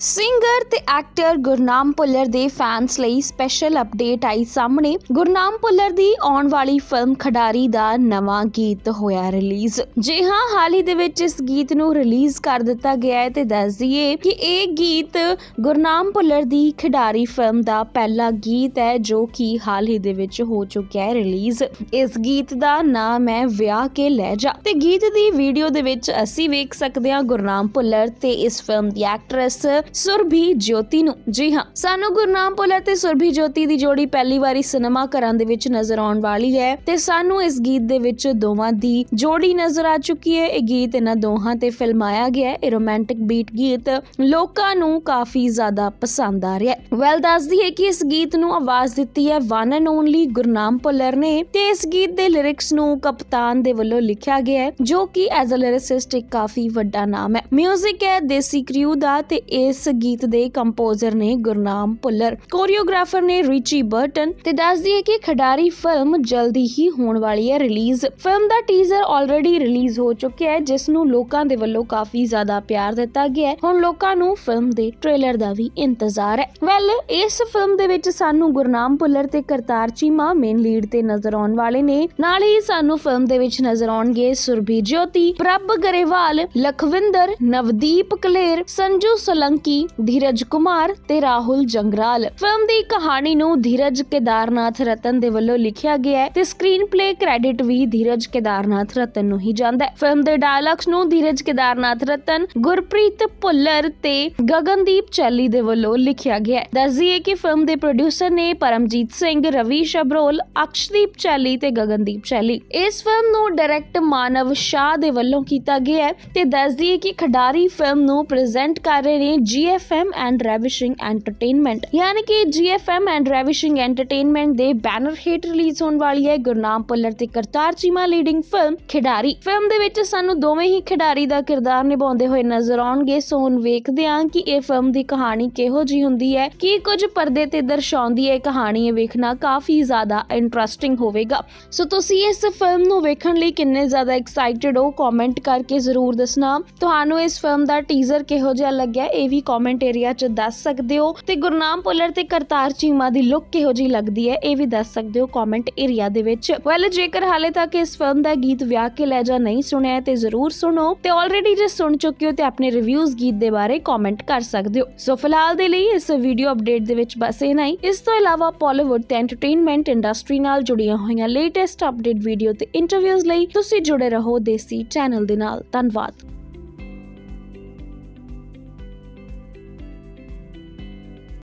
Singer ਤੇ actor Gurnam Bhullar ਦੇ fans ਲਈ ਸਪੈਸ਼ਲ ਅਪਡੇਟ ਆਈ ਸਾਹਮਣੇ। ਗੁਰਨਾਮ ਭੁੱਲਰ ਦੀ ਆਉਣ ਵਾਲੀ ਫਿਲਮ ਖਿਡਾਰੀ ਦਾ ਨਵਾਂ ਗੀਤ ਹੋਇਆ ਰਿਲੀਜ਼ ਜੀ ਹਾਂ, ਹਾਲ ਹੀ ਦੇ ਵਿੱਚ ਇਸ ਗੀਤ ਨੂੰ ਰਿਲੀਜ਼ ਕਰ ਦਿੱਤਾ ਗਿਆ ਹੈ ਤੇ ਦੱਸ ਦਈਏ ਕਿ ਇਹ ਗੀਤ ਗੁਰਨਾਮ ਭੁੱਲਰ ਦੀ ਖਿਡਾਰੀ ਫਿਲਮ ਦਾ ਪਹਿਲਾ ਗੀਤ ਹੈ ਜੋ ਕਿ ਹਾਲ ਹੀ ਦੇ ਵਿੱਚ ਹੋ ਚੁੱਕਿਆ ਹੈ ਰਿਲੀਜ਼ ਇਸ ਗੀਤ ਦਾ ਨਾਮ ਹੈ ਵਿਆਹ ਕੇ ਲੈ ਜਾ। ਤੇ ਗੀਤ ਦੀ ਵੀਡੀਓ ਦੇ ਵਿੱਚ ਅਸੀਂ ਵੇਖ ਸਕਦੇ ਹਾਂ ਗੁਰਨਾਮ ਭੁੱਲਰ ਤੇ ਇਸ ਫਿਲਮ ਦੀ ਐਕਟਰੈਸ ਸੁਰਭੀ ਜੋਤੀ ਨੂੰ। ਜੀ ਹਾਂ, ਸਾਨੂੰ ਗੁਰਨਾਮ ਭੁੱਲਰ ਤੇ ਸੁਰਭੀ ਜੋਤੀ ਦੀ ਜੋੜੀ ਪਹਿਲੀ ਵਾਰੀ ਸਿਨੇਮਾ ਘਰਾਂ ਦੇ ਵਿੱਚ ਨਜ਼ਰ ਆਉਣ ਵਾਲੀ ਹੈ ਤੇ ਸਾਨੂੰ ਇਸ ਗੀਤ ਦੇ ਵਿੱਚ ਦੋਵਾਂ ਦੀ ਜੋੜੀ ਨਜ਼ਰ ਆ ਚੁੱਕੀ ਹੈ। ਇਹ ਗੀਤ ਇਹਨਾਂ ਦੋਹਾਂ ਤੇ ਫਿਲਮਾਇਆ ਗਿਆ ਹੈ। ਇਹ ਰੋਮਾਂਟਿਕ ਬੀਟ ਗੀਤ ਲੋਕਾਂ ਨੂੰ ਕਾਫੀ ਜ਼ਿਆਦਾ ਪਸੰਦ ਆ ਰਿਹਾ ਹੈ। ਵੈਲ ਦੱਸਦੀ ਹੈ ਕਿ ਇਸ ਗੀਤ ਨੂੰ ਆਵਾਜ਼ ਦਿੱਤੀ ਹੈ one and only Gurnam Bhullar ਨੇ ਤੇ ਇਸ ਗੀਤ ਦੇ ਲਿਰਿਕਸ ਨੂੰ ਕਪਤਾਨ ਦੇ ਵੱਲੋਂ ਲਿਖਿਆ ਗਿਆ ਹੈ, ਜੋ ਕਿ ਐਜ਼ ਅ ਲਿਰਿਸਿਸਟ ਇੱਕ ਕਾਫੀ ਵੱਡਾ ਨਾਮ ਹੈ। 뮤직 ਹੈ ਦੇਸੀ ਕ੍ਰਿਊ ਦਾ ਤੇ ਇਸ ਗੀਤ ਦੇ ਕੰਪੋਜ਼ਰ ਨੇ ਗੁਰਨਾਮ ਭੁੱਲਰ, ਕੋਰੀਓਗ੍ਰਾਫਰ ਨੇ ਰਿਚੀ ਬਰਟਨ ਤੇ ਦੱਸਦੀ ਹੈ ਕਿ ਖਿਡਾਰੀ ਫਿਲਮ ਜਲਦੀ ਹੀ ਹੋਣ ਵਾਲੀ ਹੈ ਰਿਲੀਜ਼। ਫਿਲਮ ਦਾ ਟੀਜ਼ਰ ਆਲਰੇਡੀ ਰਿਲੀਜ਼ ਹੋ ਚੁੱਕਿਆ ਹੈ, ਜਿਸ ਨੂੰ ਲੋਕਾਂ ਦੇ ਵੱਲੋਂ ਕਾਫੀ ਜ਼ਿਆਦਾ ਪਿਆਰ ਦਿੱਤਾ ਗਿਆ ਹੈ। ਹੁਣ ਲੋਕਾਂ ਨੂੰ ਫਿਲਮ ਦੇ ਟ੍ਰੇਲਰ ਦਾ ਵੀ ਇੰਤਜ਼ਾਰ ਹੈ। ਵੈਲ ਇਸ ਫਿਲਮ ਦੇ ਵਿੱਚ ਸਾਨੂੰ ਗੁਰਨਾਮ ਭੁੱਲਰ ਤੇ ਕਰਤਾਰ ਚੀਮਾ ਮੇਨ ਲੀਡ ਤੇ ਨਜ਼ਰ ਆਉਣ ਵਾਲੇ ਨੇ। ਨਾਲ ਹੀ ਸਾਨੂੰ ਫਿਲਮ ਦੇ ਵਿੱਚ ਨਜ਼ਰ ਆਉਣਗੇ ਸੁਰਭੀ ਜੋਤੀ, ਪ੍ਰਭ ਗਰੇਵਾਲ, ਲਖਵਿੰਦਰ, ਨਵਦੀਪ ਕਲੇਰ, ਸੰਜੂ ਸਲੰਕੀ ਧੀਰਜ ਕੁਮਾਰ ਤੇ ਰਾਹੁਲ ਜੰਗਰਾਲ। ਫਿਲਮ ਦੀ ਕਹਾਣੀ ਨੂੰ ਧੀਰਜ ਕੇਦਾਰਨਾਥ ਰਤਨ ਦੇ ਵੱਲੋਂ ਲਿਖਿਆ ਗਿਆ ਹੈ ਤੇ ਸਕਰੀਨ ਪਲੇ ਕ੍ਰੈਡਿਟ ਵੀ ਧੀਰਜ ਕੇਦਾਰਨਾਥ ਰਤਨ ਨੂੰ ਹੀ ਜਾਂਦਾ ਹੈ। ਫਿਲਮ ਦੇ ਡਾਇਲੌਗਸ ਨੂੰ ਧੀਰਜ ਕੇਦਾਰਨਾਥ ਰਤਨ, ਗੁਰਪ੍ਰੀਤ ਭੁੱਲਰ ਤੇ ਗਗਨਦੀਪ ਚੈਲੀ ਦੇ ਵੱਲੋਂ ਲਿਖਿਆ ਗਿਆ ਹੈ। ਦੱਸਦੀਏ ਕਿ ਫਿਲਮ ਦੇ ਪ੍ਰੋਡਿਊਸਰ ਨੇ ਪਰਮਜੀਤ ਸਿੰਘ, ਰਵੀ ਸ਼ਬਰੋਲ, ਅਕਸ਼ਦੀਪ ਚੈਲੀ ਤੇ ਗਗਨਦੀਪ ਚੈਲੀ। ਇਸ ਫਿਲਮ ਨੂੰ ਡਾਇਰੈਕਟ ਮਾਨਵ ਸ਼ਾਹ ਦੇ ਵੱਲੋਂ ਕੀਤਾ ਗਿਆ ਹੈ ਤੇ ਦੱਸਦੀਏ ਕਿ ਖਿਡਾਰੀ ਫਿਲਮ ਨੂੰ ਪ੍ਰੈਜ਼ੈਂਟ ਕਰ ਰਹੇ ਨੇ GFM ਐਂਡ ਰੈਵਿਸ਼ਿੰਗ ਐਂਟਰਟੇਨਮੈਂਟ ਯਾਨੀ ਕਿ GFM ਐਂਡ ਰੈਵਿਸ਼ਿੰਗ ਐਂਟਰਟੇਨਮੈਂਟ ਦੇ ਬੈਨਰ ਹੇਠ ਰਿਲੀਜ਼ ਹੋਣ ਵਾਲੀ ਹੈ ਗੁਰਨਾਮ ਭੁੱਲਰ ਤੇ Kartar Cheema leading film Khidari. Film ਦੇ ਵਿੱਚ ਸਾਨੂੰ ਦੋਵੇਂ ਹੀ ਖਿਡਾਰੀ ਦਾ ਕਿਰਦਾਰ ਨਿਭਾਉਂਦੇ ਹੋਏ ਨਜ਼ਰ ਆਉਣਗੇ। ਸੋ ਹੁਣ ਵੇਖਦੇ ਹਾਂ ਕਿ ਇਹ ਫਿਲਮ ਦੀ ਕਹਾਣੀ ਕਿਹੋ ਜੀ ਹੁੰਦੀ ਹੈ। ਕੀ ਕੁਝ ਪਰਦੇ ਤੇ ਦਰਸਾਉਂਦੀ ਹੈ ਕਹਾਣੀ ਇਹ ਵੇਖਣਾ ਕਾਫੀ ਜ਼ਿਆਦਾ ਇੰਟਰਸਟਿੰਗ ਹੋਵੇਗਾ। ਸੋ ਤੁਸੀਂ ਇਸ ਫਿਲਮ ਨੂੰ ਵੇਖਣ ਲਈ ਕਿੰਨੇ ਜ਼ਿਆਦਾ ਐਕਸਾਈਟਿਡ ਹੋ? ਕਮੈਂਟ ਕਰਕੇ ਜ਼ਰੂਰ ਦੱਸਣਾ। ਤੁਹਾਨੂੰ ਇਸ ਫਿਲਮ ਦਾ ਟੀਜ਼ਰ ਕਿਹੋ ਜਿਹਾ ਲੱਗਿਆ? ਇਹ ਵੀ ਕਮੈਂਟ ਏਰੀਆ 'ਚ ਦੱਸ ਸਕਦੇ ਹੋ। ਤੇ ਗੁਰਨਾਮ ਭੁੱਲਰ ਤੇ ਕਰਤਾਰ ਚੀਮਾ ਦੀ ਲੁੱਕ ਕਿਹੋ ਜੀ ਲੱਗਦੀ ਹੈ, ਇਹ ਵੀ ਦੱਸ ਸਕਦੇ ਹੋ ਕਮੈਂਟ ਏਰੀਆ ਦੇ ਵਿੱਚ। ਵੈਲ ਜੇਕਰ ਹਾਲੇ ਤੱਕ ਇਸ ਫਿਲਮ ਦਾ ਗੀਤ ਵਿਆਹ ਕੇ ਲੈ ਜਾ ਨਹੀਂ ਸੁਣਿਆ ਤੇ ਜ਼ਰੂਰ ਸੁਣੋ। ਤੇ ਆਲਰੇਡੀ ਜੇ ਸੁਣ ਚੁੱਕੇ ਹੋ, ਤੇ ਆਪਣੇ ਰਿਵਿਊਜ਼ ਗੀਤ ਦੇ ਬਾਰੇ ਕਮੈਂਟ ਕਰ ਸਕਦੇ ਹੋ। ਸੋ ਫਿਲਹਾਲ ਦੇ ਲਈ ਇਸ ਵੀਡੀਓ ਅਪਡੇਟ ਦੇ ਵਿੱਚ ਬਸ ਇਨਾ ਹੀ। ਇਸ ਤੋਂ ਇਲਾਵਾ ਪਾਲੀਵੁੱਡ ਤੇ ਐਂਟਰਟੇਨਮੈਂਟ ਇੰਡਸਟਰੀ ਨਾਲ ਜੁੜੀਆਂ ਹੋਈਆਂ ਲੇਟੈਸਟ ਅਪਡੇਟ ਵੀਡੀਓ ਤੇ ਇੰਟਰਵਿਊਜ਼ ਲਈ ਤੁਸੀਂ ਜੁੜੇ ਰਹੋ ਦੇਸੀ ਚੈਨਲ ਦੇ ਨਾਲ। ਧੰਨਵਾਦ।